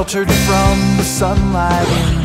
sheltered from the sunlight.